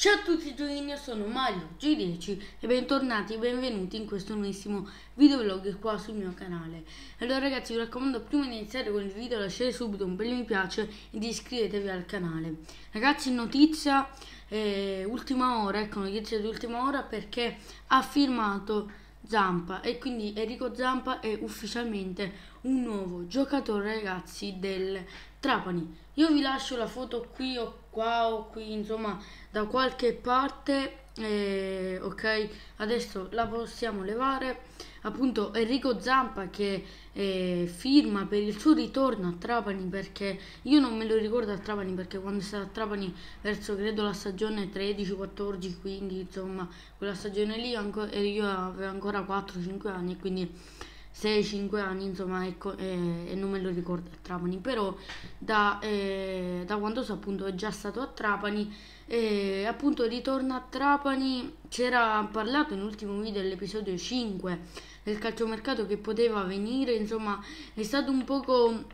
Ciao a tutti io sono Mario G10 e bentornati e benvenuti in questo nuovissimo videovlog qua sul mio canale. Allora ragazzi vi raccomando prima di iniziare con il video lasciate subito un bel mi piace ed iscrivetevi al canale. Ragazzi notizia eh, ultima ora, ecco notizia di ultima ora perché ha firmato Zampa e quindi Enrico Zampa è ufficialmente un nuovo giocatore ragazzi del Trapani. Io vi lascio la foto qui o qua o qui insomma da qualche parte eh, ok? Adesso la possiamo levare. Appunto Enrico Zampa che eh, firma per il suo ritorno a Trapani perché io non me lo ricordo a Trapani perché quando è stato a Trapani verso credo la stagione 13-14 quindi insomma quella stagione lì io avevo ancora 4-5 anni quindi 6-5 anni, insomma, eh, e non me lo ricordo a Trapani, però da, eh, da quando so appunto è già stato a Trapani, e appunto ritorna a Trapani, c'era parlato nell'ultimo video dell'episodio 5 del calciomercato che poteva venire, insomma, è stato un poco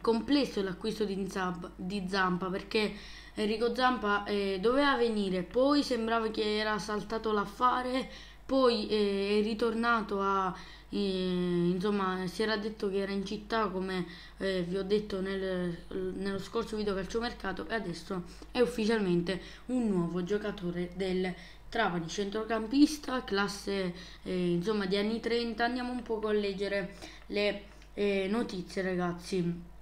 complesso l'acquisto di di Zampa perché Enrico Zampa eh, doveva venire, poi sembrava che era saltato l'affare, poi eh, è ritornato a e, insomma si era detto che era in città come eh, vi ho detto nel, nello scorso video calciomercato e adesso è ufficialmente un nuovo giocatore del Trapani, centrocampista, classe eh, insomma di anni 30. Andiamo un po' a leggere le eh, notizie ragazzi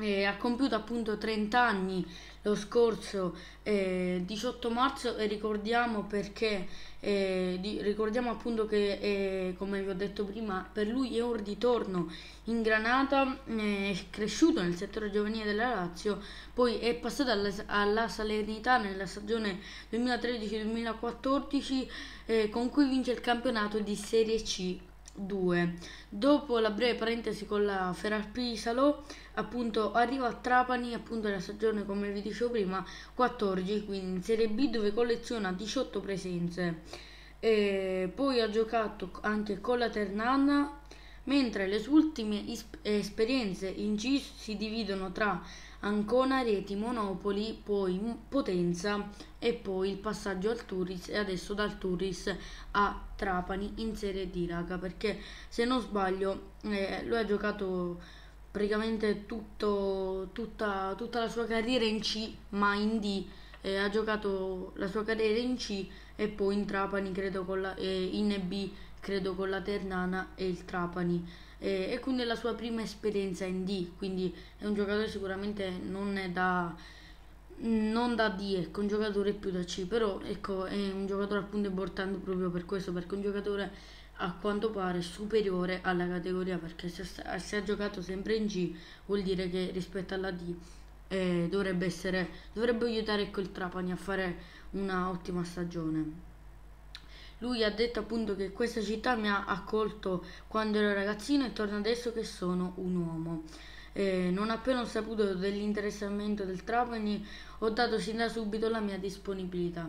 eh, ha compiuto appunto 30 anni lo scorso eh, 18 marzo e ricordiamo perché eh, di, ricordiamo appunto che eh, come vi ho detto prima per lui è un ritorno in Granata eh, è cresciuto nel settore giovanile della Lazio poi è passato alla, alla Salernità nella stagione 2013-2014 eh, con cui vince il campionato di Serie C 2. Dopo la breve parentesi con la Feral Pisalo, appunto arriva a Trapani, appunto nella stagione come vi dicevo prima, 14, quindi in Serie B dove colleziona 18 presenze. E poi ha giocato anche con la Ternana, mentre le sue ultime esperienze in C si dividono tra Ancona, Rieti, Monopoli, poi Potenza e poi il passaggio al Turis e adesso dal Turis a Trapani in Serie D, raga, perché se non sbaglio eh, lui ha giocato praticamente tutto, tutta, tutta, la sua carriera in C, ma in D. Eh, ha giocato la sua carriera in C e poi in Trapani, credo con la, eh, in B, credo con la Ternana e il Trapani eh, e quindi è la sua prima esperienza in D, quindi è un giocatore sicuramente non da non da D, ecco, un giocatore più da C, però ecco, è un giocatore appunto importante proprio per questo, perché un giocatore a quanto pare superiore alla categoria, perché se, se ha giocato sempre in G vuol dire che rispetto alla D eh, dovrebbe, essere, dovrebbe aiutare ecco, il Trapani a fare una ottima stagione. Lui ha detto appunto che questa città mi ha accolto quando ero ragazzino e torna adesso che sono un uomo. Eh, non appena ho saputo dell'interessamento del Trapani ho dato sin da subito la mia disponibilità.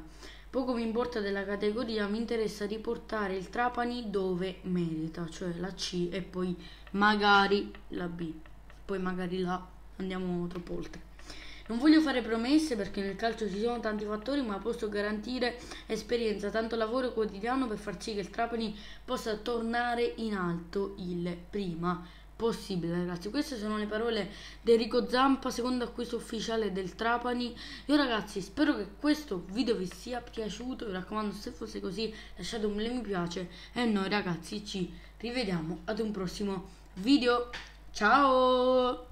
Poco mi importa della categoria, mi interessa riportare il Trapani dove merita, cioè la C e poi magari la B. Poi magari la andiamo troppo oltre. Non voglio fare promesse perché nel calcio ci sono tanti fattori, ma posso garantire esperienza, tanto lavoro quotidiano per far sì che il Trapani possa tornare in alto il prima possibile. Ragazzi queste sono le parole di Enrico Zampa secondo acquisto ufficiale del Trapani. Io ragazzi spero che questo video vi sia piaciuto. Vi raccomando se fosse così lasciate un mi piace. E noi ragazzi ci rivediamo ad un prossimo video. Ciao